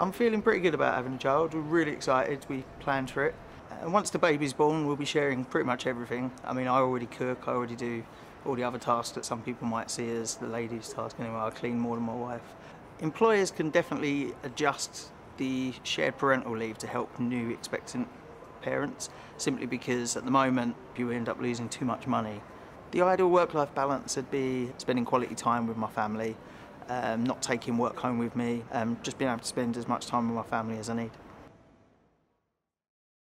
I'm feeling pretty good about having a child. We're really excited. We planned for it. And once the baby's born, we'll be sharing pretty much everything. I mean, I already cook, I already do all the other tasks that some people might see as the ladies' task anyway. I clean more than my wife. Employers can definitely adjust the shared parental leave to help new expectant parents simply because at the moment you end up losing too much money. The ideal work life balance would be spending quality time with my family, um, not taking work home with me, um, just being able to spend as much time with my family as I need.